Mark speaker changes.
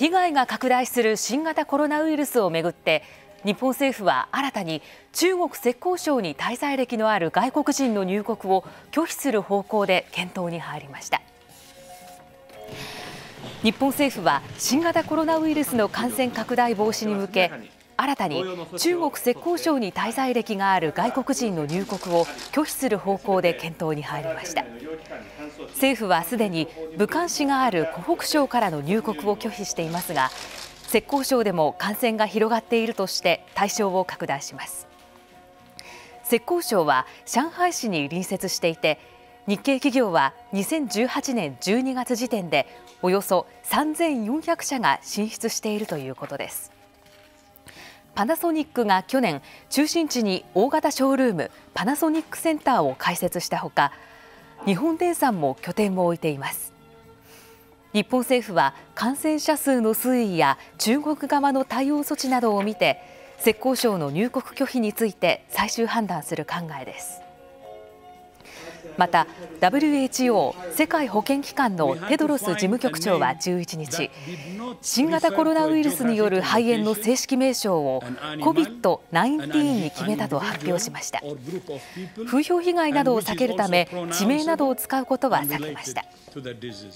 Speaker 1: 被害が拡大する新型コロナウイルスをめぐって日本政府は新たに中国浙江省に滞在歴のある外国人の入国を拒否する方向で検討に入りました。日本政府は新型コロナウイルスの感染拡大防止に向け新たに中国浙江省に滞在歴がある外国人の入国を拒否する方向で検討に入りました。政府はすでに武漢市がある湖北省からの入国を拒否していますが浙江省でも感染が広がっているとして対象を拡大します。浙江省は上海市に隣接していて日系企業は2018年12月時点でおよそ3400社が進出しているということです。パナソニックが去年中心地に大型ショールームパナソニックセンターを開設したほか日本電産も拠点を置いています。日本政府は感染者数の推移や中国側の対応措置などを見て浙江省の入国拒否について最終判断する考えです。また WHO 世界保健機関のテドロス事務局長は11日新型コロナウイルスによる肺炎の正式名称を COVID-19 に決めたと発表しました。風評被害などを避けるため地名などを使うことは避けました。